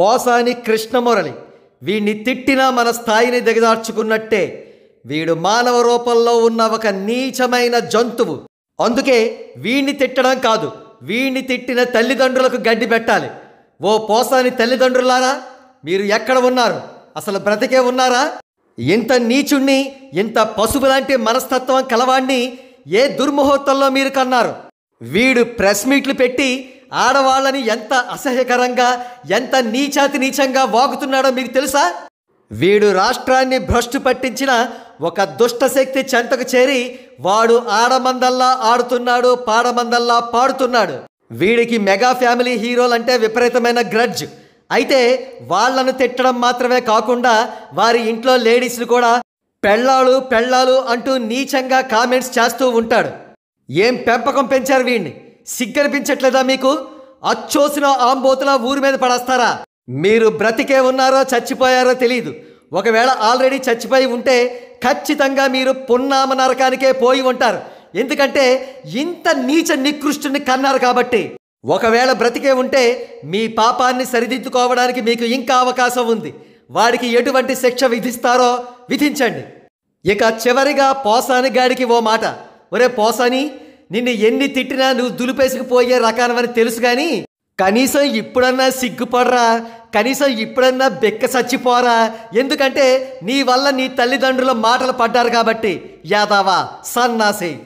పోసాని కృష్ణమురళి వీడిని తిట్టినా మన స్థాయిని దిగజార్చుకున్నట్టే. వీడు మానవ రూపంలో ఉన్న ఒక నీచమైన జంతువు. అందుకే వీణ్ణి తిట్టడం కాదు వీణ్ణి తిట్టిన తల్లిదండ్రులకు గడ్డి పెట్టాలి. ఓ పోసాని తల్లిదండ్రులారా మీరు ఎక్కడ ఉన్నారు? అసలు బ్రతికే ఉన్నారా? ఇంత నీచుణ్ణి ఇంత పశువు లాంటి మనస్తత్వం కలవాణ్ణి ఏ దుర్ముహూర్తంలో మీరు కన్నారు? వీడు ప్రెస్ మీట్లు పెట్టి ఆడవాళ్ళని ఎంత అసహ్యకరంగా ఎంత నీచాతి నీచంగా వాగుతున్నాడో మీకు తెలుసా? వీడు రాష్ట్రాన్ని భ్రష్టు పట్టించిన ఒక దుష్టశక్తి చెంతకు చేరి వాడు ఆడమందల్లా ఆడుతున్నాడు పాడమందల్లా పాడుతున్నాడు. వీడికి మెగా ఫ్యామిలీ హీరోలంటే విపరీతమైన గ్రడ్జ్. అయితే వాళ్ళను తిట్టడం మాత్రమే కాకుండా వారి ఇంట్లో లేడీస్ని కూడా పెళ్ళాలు పెళ్ళాలు అంటూ నీచంగా కామెంట్స్ చేస్తూ ఉంటాడు. ఏం పెంపకం పెంచారు వీడిని సిగ్గనిపించట్లేదా మీకు? అచ్చోసిన ఆంబోతులా ఊరి మీద పడేస్తారా? మీరు బ్రతికే ఉన్నారో చచ్చిపోయారో తెలియదు ఒకవేళ ఆల్రెడీ చచ్చిపోయి ఉంటే ఖచ్చితంగా మీరు పున్నామ నరకానికే పోయి ఉంటారు. ఎందుకంటే ఇంత నీచ నికృష్టుని కన్నారు కాబట్టి. ఒకవేళ బ్రతికే ఉంటే మీ పాపాన్ని సరిదిద్దుకోవడానికి మీకు ఇంకా అవకాశం ఉంది. వాడికి ఎటువంటి శిక్ష విధిస్తారో విధించండి. ఇక చివరిగా పోసాని గాడికి ఓ మాట. ఒరే పోసాని నిన్ను ఎన్ని తిట్టినా నువ్వు దులిపేసుకుపోయే రకానమని తెలుసు కానీ కనీసం ఇప్పుడన్నా సిగ్గుపడరా కనీసం ఇప్పుడన్నా బెక్క చచ్చిపోరా. ఎందుకంటే నీ వల్ల నీ తల్లిదండ్రుల మాటలు పడ్డారు కాబట్టి యాదావా సన్నాసి.